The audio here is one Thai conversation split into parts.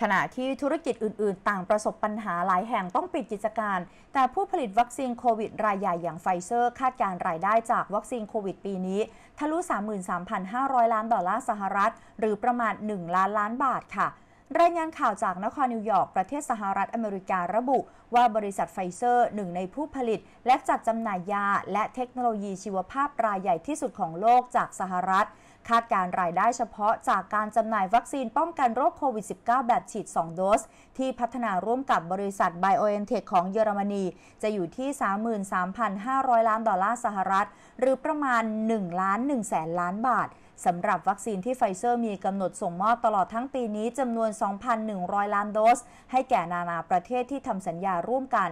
ขณะที่ธุรกิจอื่น ๆ ต่างประสบปัญหาหลายแห่งต้องปิดกิจการ แต่ผู้ผลิตวัคซีนโควิดรายใหญ่อย่างไฟเซอร์คาดการรายได้จากวัคซีนโควิดปีนี้ ทะลุ 33,500 ล้านดอลลาร์สหรัฐ หรือประมาณ 1 ล้านล้านบาทค่ะ รายงานข่าวจากนครนิวยอร์กประเทศสหรัฐอเมริการะบุ ว่าบริษัทไฟเซอร์หนึ่งในผู้ผลิต และจัดจำหน่ายยา และเทคโนโลยีชีวภาพรายใหญ่ที่สุดของโลกจากสหรัฐ คาดการรายได้เฉพาะจากการจำหน่ายวัคซีนป้องกันโรคโควิด -19 แบบฉีด 2 โดส ที่พัฒนาร่วมกับบริษัท BioNTech ของเยอรมนี จะอยู่ที่ 33,500 ล้านดอลลาร์สหรัฐ หรือประมาณ1ล้าน1แสนล้านบาท สำหรับวัคซีนที่ไฟเซอร์มีกำหนดส่งมอบตลอดทั้งปีนี้จำนวน 2,100 ล้านโดส ให้แก่นานาประเทศที่ทำสัญญาร่วมกัน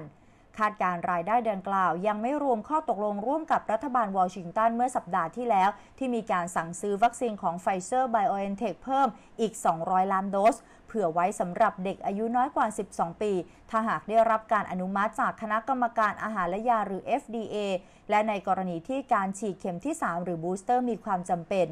คาดการรายได้ดังกล่าวยังไม่รวมข้อตกลงร่วมกับรัฐบาลวอชิงตันเมื่อสัปดาห์ที่แล้ว ที่มีการสั่งซื้อวัคซีนของไฟเซอร์ไบโอเอนเทคเพิ่มอีก 200 ล้านโดส เผื่อไว้สำหรับเด็กอายุน้อยกว่า 12 ปี ถ้าหากได้รับการอนุมัติจากคณะกรรมการอาหารและยาหรือ FDA และในกรณีที่การฉีดเข็มที่ 3 หรือ booster มีความจำเป็น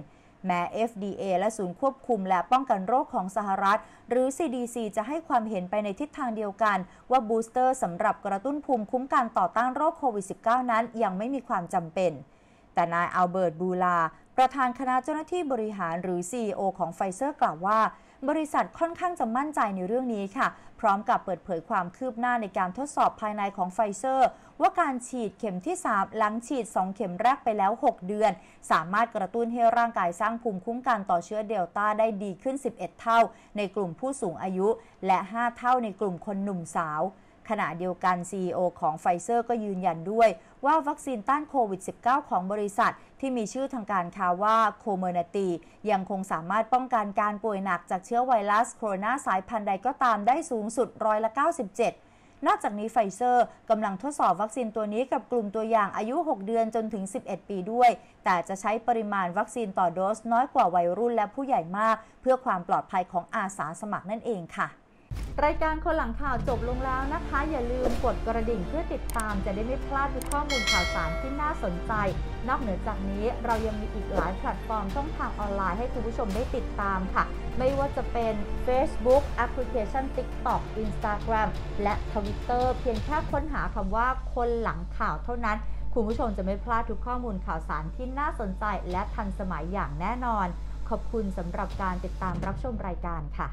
แม้ FDA และศูนย์ควบคุมและป้องกันโรคของสหรัฐ หรือ CDC จะให้ความเห็นไปในทิศทางเดียวกัน ว่า booster สำหรับกระตุ้นภูมิคุ้มกันต่อต้านโรคโควิด -19 นั้นยังไม่มีความจำเป็น แต่นายอัลเบิร์ตบูร์ลา ประธานคณะเจ้าหน้าที่บริหารหรือ CEO ของไฟเซอร์กล่าวว่า บริษัทค่อนข้างจะมั่นใจในเรื่องนี้ค่ะ พร้อมกับเปิดเผยความคืบหน้าในการทดสอบภายในของไฟเซอร์ ว่าการฉีดเข็มที่ 3 หลังฉีด 2 เข็มแรกไปแล้ว 6 เดือน สามารถกระตุ้นให้ร่างกายสร้างภูมิคุ้มกันต่อเชื้อเดลต้าได้ดีขึ้น 11 เท่า ในกลุ่มผู้สูงอายุ และ 5 เท่าในกลุ่มคนหนุ่มสาว ขณะเดียวกัน CEO ของไฟเซอร์ก็ยืนยันด้วย ว่าวัคซีนต้านโควิด -19 ของบริษัท ที่มีชื่อทางการค้าว่าโคเมอร์เนตี ยังคงสามารถป้องกันการป่วยหนักจากเชื้อไวรัสโคโรนาสายพันธุ์ใดก็ตามได้สูงสุดร้อยละ 97นอกจากนี้ไฟเซอร์กำลังทดสอบวัคซีนตัวนี้กับกลุ่มตัวอย่างอายุ 6 เดือนจนถึง 11 ปีด้วย แต่จะใช้ปริมาณวัคซีนต่อโดสน้อยกว่าวัยรุ่นและผู้ใหญ่มาก เพื่อความปลอดภัยของอาสาสมัครนั่นเองค่ะ รายการคนหลังข่าวจบลงแล้วนะคะ อย่าลืมกดกระดิ่งเพื่อติดตามจะได้ไม่พลาดทุกข้อมูลข่าวสารที่น่าสนใจ นอกเหนือจากนี้เรายังมีอีกหลายแพลตฟอร์มช่องทางออนไลน์ให้คุณผู้ชมได้ติดตามค่ะ ไม่ว่าจะเป็น Facebook แอปพลิเคชัน TikTok Instagram และ Twitter เพียงแค่ค้นหาคำว่าคนหลังข่าวเท่านั้นคุณผู้ชมจะไม่พลาดทุกข้อมูลข่าวสารที่น่าสนใจและทันสมัยอย่างแน่นอน ขอบคุณสำหรับการติดตามรับชมรายการค่ะ